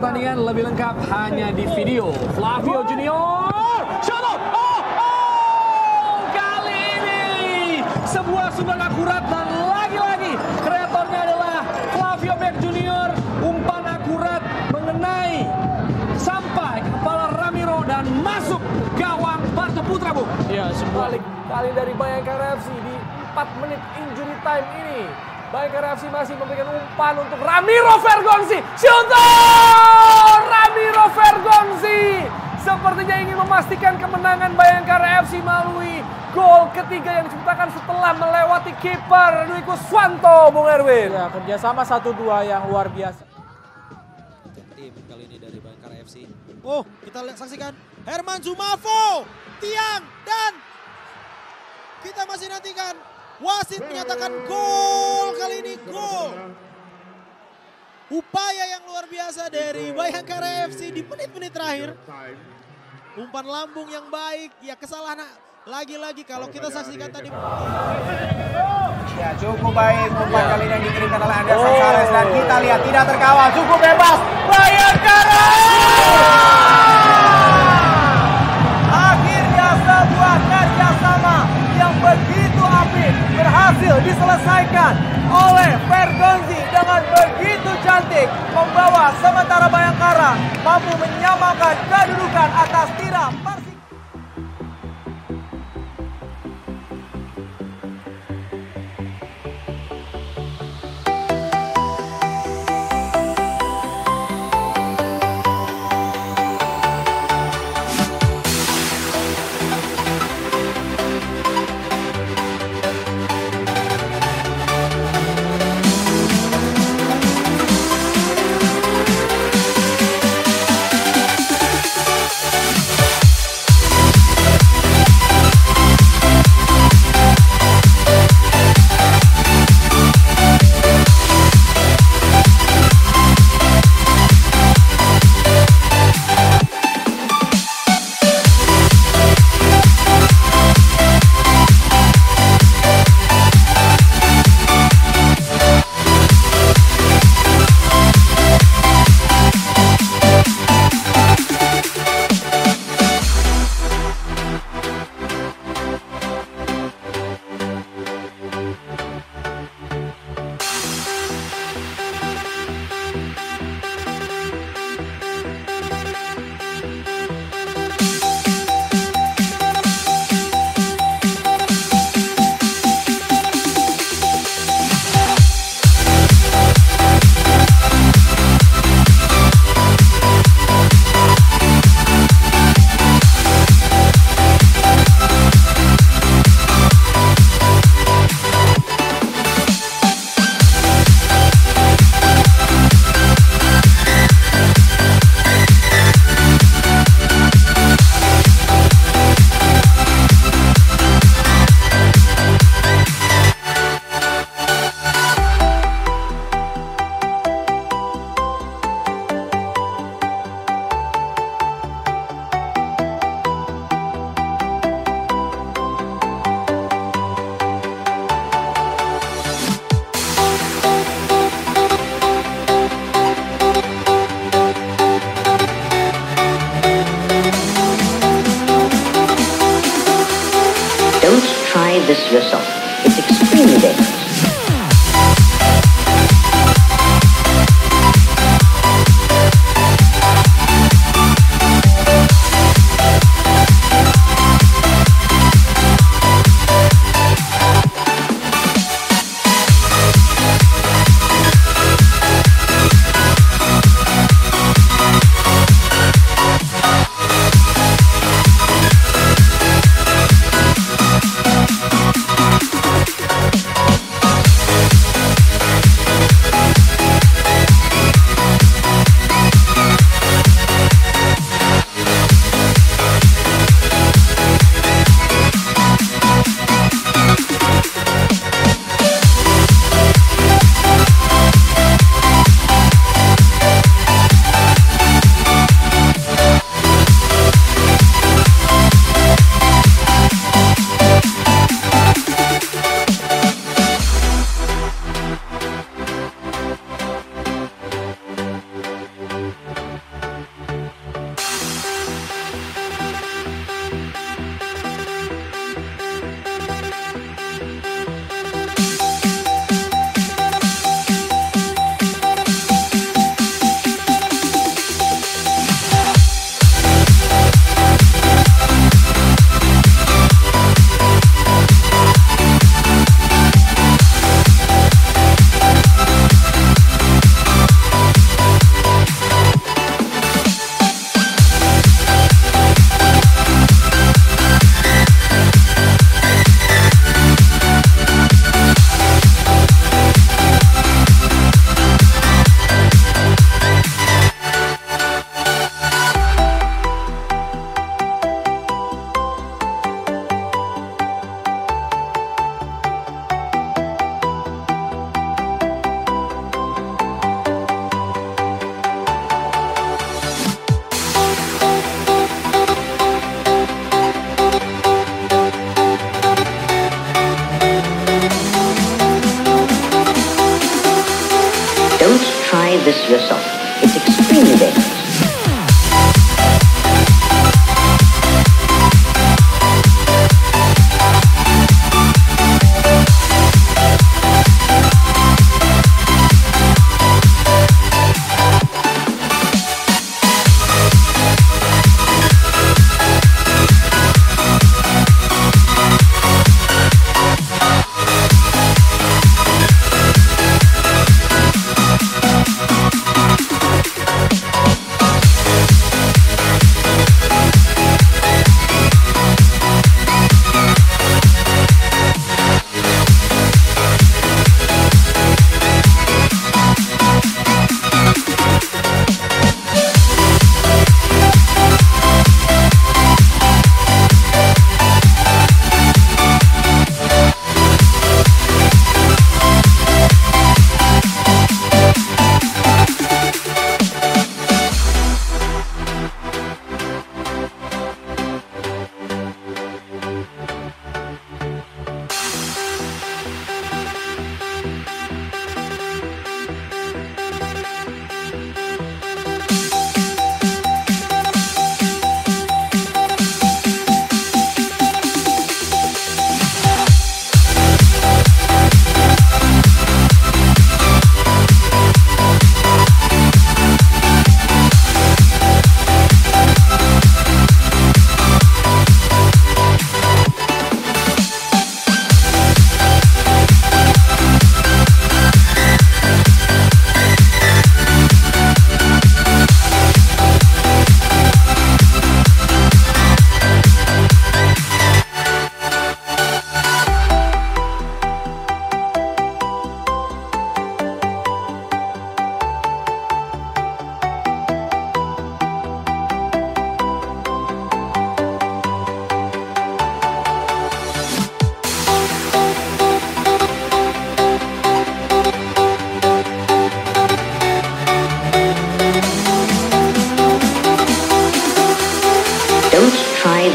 pertandingan lebih lengkap hanya di video. Flavio Junior, shot oh, oh, kali ini sebuah sumber akurat dan lagi-lagi kreatornya adalah Flavio Beck Junior. Umpan akurat mengenai sampai kepala Ramiro dan masuk gawang Batu Putra, Bu. Ya, sebuah kali dari Bayangkara FC di 4 menit injury time ini. Bayangkara FC masih memberikan umpan untuk Ramiro Vergonzi. Shooter! Ramiro Vergonzi sepertinya ingin memastikan kemenangan Bayangkara FC melalui gol ketiga yang diciptakan setelah melewati kiper Dwi Kuswanto, Bung Erwin. Ya, kerjasama 1-2 yang luar biasa. Tim kali ini dari Bayangkara FC. Oh, kita lihat saksikan Herman Zumafo, tiang dan kita masih nantikan wasit menyatakan gol kali ini gol. Upaya yang luar biasa dari Bayangkara FC di menit-menit terakhir. Umpan lambung yang baik, ya kesalahan lagi-lagi kalau kita saksikan tadi. Ya cukup baik umpan kali ini yang dikirimkan oleh Anderson Sares dan kita lihat tidak terkawal cukup bebas Bayangkara. Diselesaikan oleh Vergonzi dengan begitu cantik membawa sementara Bayangkara mampu menyamakan kedudukan atas tiram Persik. This yourself. It's extremely dangerous. Don't try this yourself. It's extremely dangerous.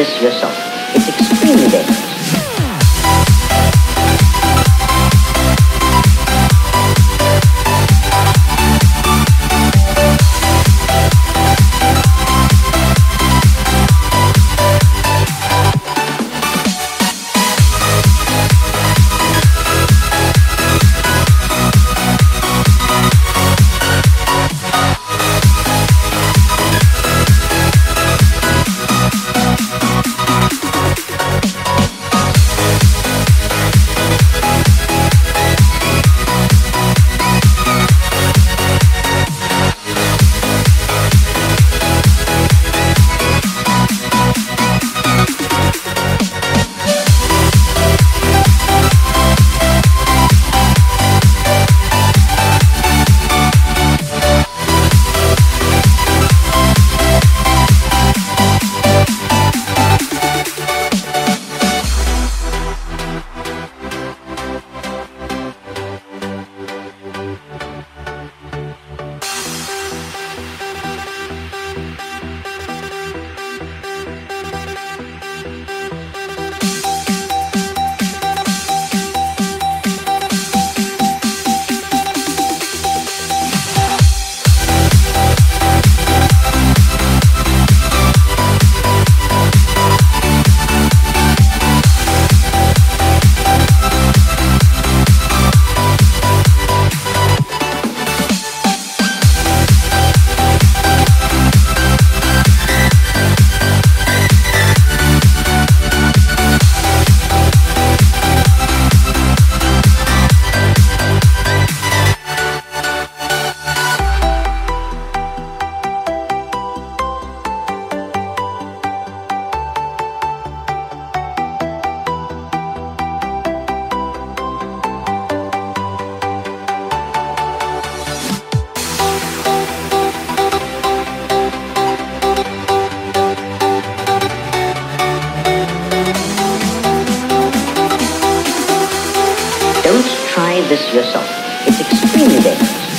This yourself. It's extremely dangerous. this yourself. It's extremely dangerous.